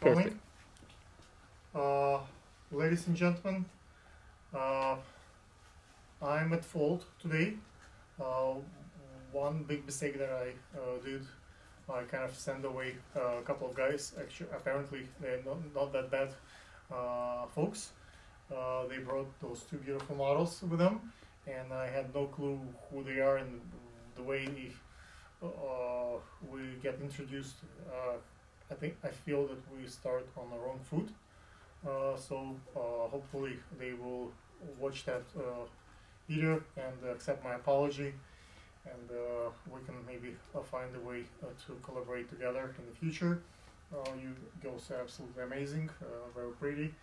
Perfect. Uh, ladies and gentlemen, uh, I'm at fault today. Uh, one big mistake that I uh, did, I kind of sent away uh, a couple of guys. Actually, apparently they're not, not that bad uh, folks. They brought those two beautiful models with them, and I had no clue who they are and the way we get introduced. I think I feel that we start on the wrong foot. Uh, so uh, hopefully they will watch that uh, video and accept my apology, and uh, we can maybe uh, find a way uh, to collaborate together in the future. You girls are absolutely amazing, very pretty,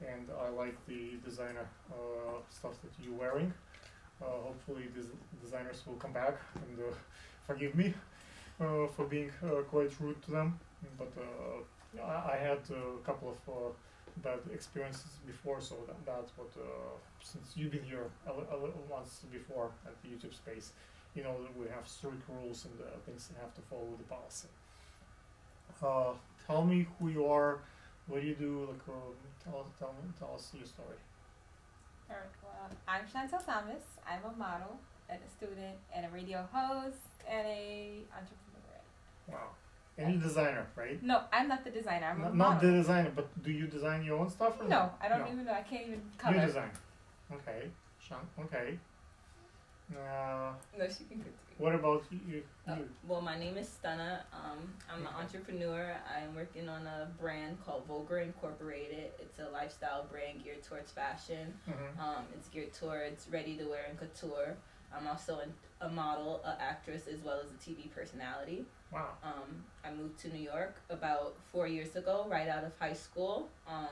and I like the designer stuff that you're wearing. Hopefully these designers will come back and forgive me for being quite rude to them. But uh, I, I had uh, a couple of uh, bad experiences before, so that, that's what. Uh, since you've been here a, a little once before at the YouTube space, you know that we have strict rules and uh, things that have to follow the policy. Uh, tell me who you are. What do you do? Like, uh, tell tell me, tell us your story. Alright, well, I'm Chantel Thomas. I'm a model and a student and a radio host and a entrepreneur. Wow. And you're designer, right? No, I'm not the designer. I'm a Not, not the designer, but do you design your own stuff? Or no, I don't No. even know. I can't even color. You design. Okay. Sean, okay. Uh, No, she can continue. what about you? you? Uh, well, my name is Stunna. Um, I'm an entrepreneur. I'm working on a brand called Vulgar Incorporated. It's a lifestyle brand geared towards fashion. Mhm. Um, it's geared towards ready to wear and couture. I'm also an, a model, an actress, as well as a TV personality. Wow. Um, I moved to New York about four years ago, right out of high school, um,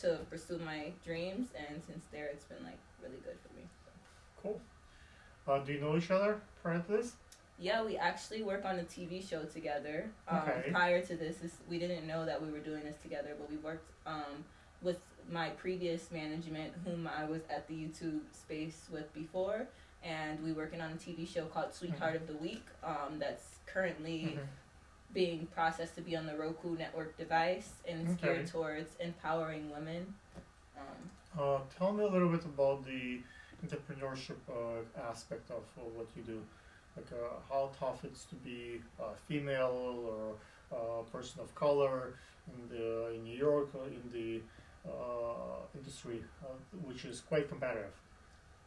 to pursue my dreams. And since there, it's been like really good for me. Cool. Uh, do you know each other prior to this? Yeah, we actually work on a TV show together. Um, Okay. Prior to this, this, we didn't know that we were doing this together, but we worked um, with my previous management, whom I was at the YouTube space with before, and we're working on a TV show called Sweetheart of the Week. Um, that's currently Mhm. being processed to be on the Roku network device, and it's Okay. geared towards empowering women. Um, Uh, tell me a little bit about the entrepreneurship uh, aspect of uh, what you do. Like uh, how tough it's to be a female or a person of color in the in New York or in the uh, industry, uh, which is quite competitive.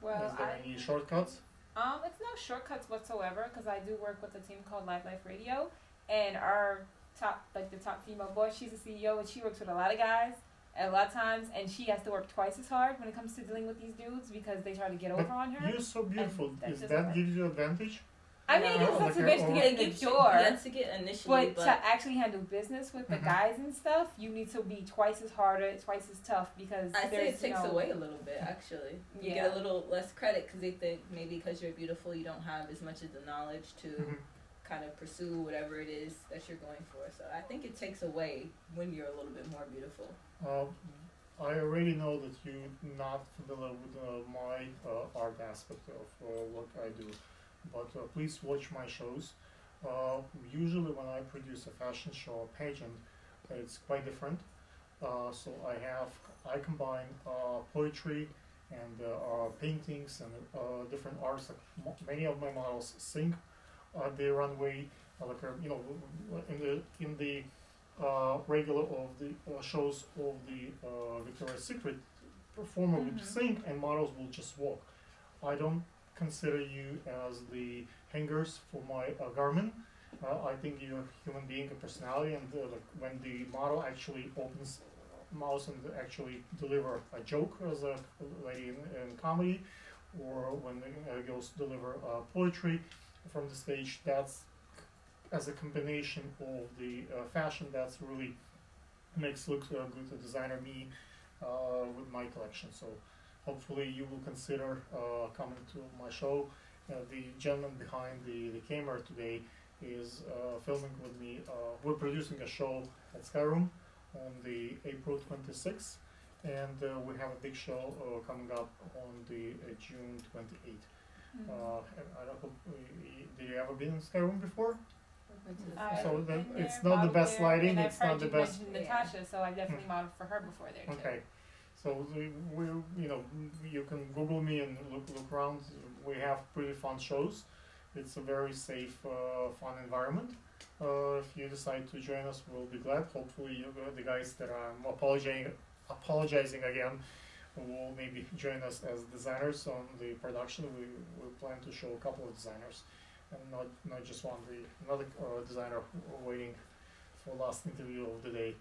Well, is there I, any shortcuts? um, it's no shortcuts whatsoever because I do work with a team called Live Life Radio, and our top, like the top female boss, she's a CEO and she works with a lot of guys. A lot of times, and she has to work twice as hard when it comes to dealing with these dudes because they try to get But over on her. You're so beautiful. that Is doesn't that work. gives you advantage? I mean, Yeah, it's like a a- bitch to get in the gives you- door. yeah, to get initially, But but, to actually handle business with the Mhm. guys and stuff, you need to be twice as harder, twice as tough because I say it takes no, away a little bit, actually. You Yeah. get a little less credit because they think maybe because you're beautiful, you don't have as much of the knowledge to Mhm. kind of pursue whatever it is that you're going for. So I think it takes away when you're a little bit more beautiful. Uh, I already know that you're not familiar with uh, my uh, art aspect of uh, what I do, but uh, please watch my shows. Uh, usually, when I produce a fashion show or pageant, it's quite different. Uh, so I have I combine uh, poetry and uh, paintings and uh, different arts. Many of my models sing at the runway, uh, like uh, you know, in the in the uh, regular of the uh, shows of the uh, Victoria's Secret, performer would Mhm. sing and models will just walk. I don't consider you as the hangers for my uh, garment. Uh, I think you're a human being, a personality, and uh, like when the model actually opens mouth and actually deliver a joke as a lady in, in comedy, or when the uh, girls deliver uh, poetry from the stage, that's as a combination of the uh, fashion that's really makes look good a designer me with my collection so hopefully you will consider uh, coming to my show uh, the gentleman behind the, the camera today is uh, filming with me uh, we're producing a show at Skyroom on the April 26th and uh, we have a big show uh, coming up on the uh, June 28th Mhm. uh, I don't know, uh, did you ever been in Skyroom before? Went to the I've So fair. then been it's not the best there, lighting, it's I've not heard the you best- mention Natasha, so I definitely modeled for her before there too. Okay, so we, you know, you can Google me and look, look around. We have pretty fun shows. It's a very safe, uh, fun environment. Uh, if you decide to join us, we'll be glad. Hopefully, you, uh, the guys that I'm apologizing, apologizing again, will maybe join us as designers on the production. We, we plan to show a couple of designers, and not not just one. The another uh, designer waiting for last interview of the day.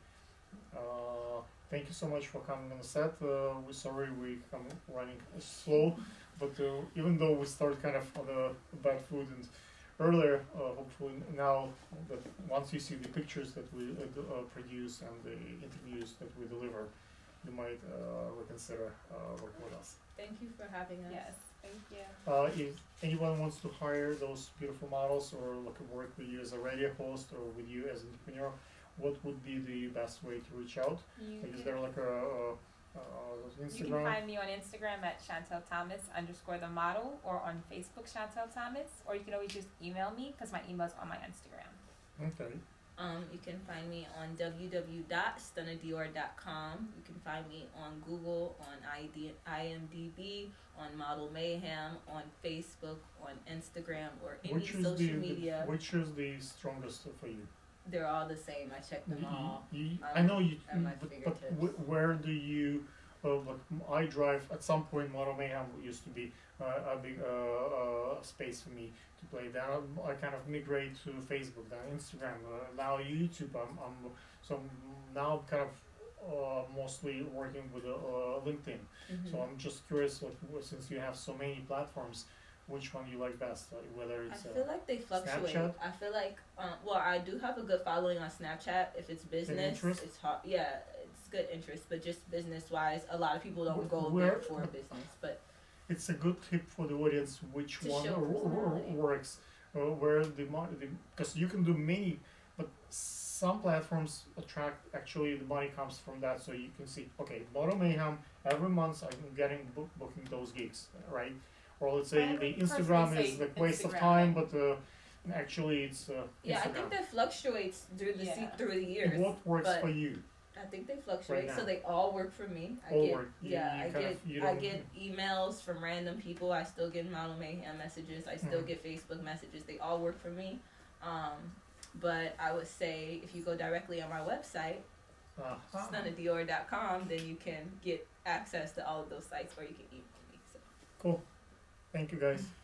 Thank you so much for coming on the set. Uh, we're sorry we come running slow, but uh, even though we started kind of on the bad food and earlier, uh, hopefully now that once you see the pictures that we uh, uh, produce and the interviews that we deliver, you might uh, reconsider uh, working with us. Thank you for having us. Yes, thank you. Uh, if anyone wants to hire those beautiful models or look at work with you as a radio host or with you as an entrepreneur, what would be the best way to reach out? You Like, is can- there like a, a, a You can find me on Instagram at Chantel Thomas underscore the model or on Facebook Chantel Thomas, or you can always just email me because my email's on my Instagram. Okay. Um, you can find me on www.stunadior.com. You can find me on Google, on ID, IMDb, on Model Mayhem, on Facebook, on Instagram, or any social the, the media. which is the strongest for you? They're all the same. I check them all. you- um, I know you, but, but where do you? Uh, like I drive at some point. Model Mayhem used to be uh, a big uh, uh, space for me to play. Then I- I kind of migrate to Facebook, then Instagram, uh, now YouTube. I'm, I'm so now I'm kind of uh, mostly working with LinkedIn. Mhm. So I'm just curious, like, since you have so many platforms, which one you like best? Like, whether I it's feel uh, like they fluctuate. Snapchat? I feel like, um, well, I do have a good following on Snapchat. If it's business, it's hard. Yeah, it's good interest, but just business wise, a lot of people don't go where- there for business. But it's a good tip for the audience which one works uh, where the money because you can do many but some platforms attract actually the money comes from that so you can see okay Model Mayhem every month I'm getting book, booking those gigs right or let's say the Instagram is say the waste of Instagram, time but uh, actually it's uh, yeah, I think that fluctuates through the se- Yeah. through the years. what works for you I think they fluctuate, Right so they all work for me. I All get, work. You- yeah, you I get, of- I get emails from random people. I still get Model Mayhem messages. I still Mhm. get Facebook messages. They all work for me. Um, but I would say if you go directly on my website, uh, stunadior.com, then you can get access to all of those sites, or you can email me. So. cool thank you guys